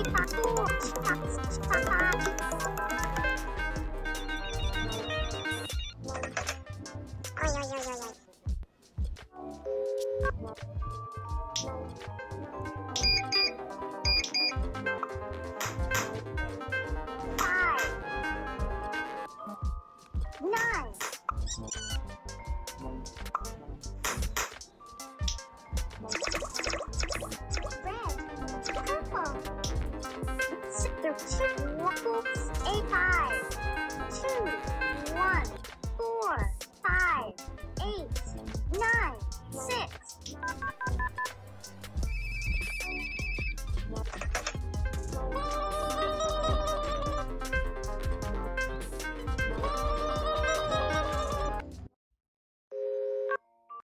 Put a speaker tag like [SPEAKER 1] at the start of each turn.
[SPEAKER 1] Eight, five, four, six, five, five. Oi, oi, oi, oi, oi. the chicken waffles a five, two, one, four, five, eight.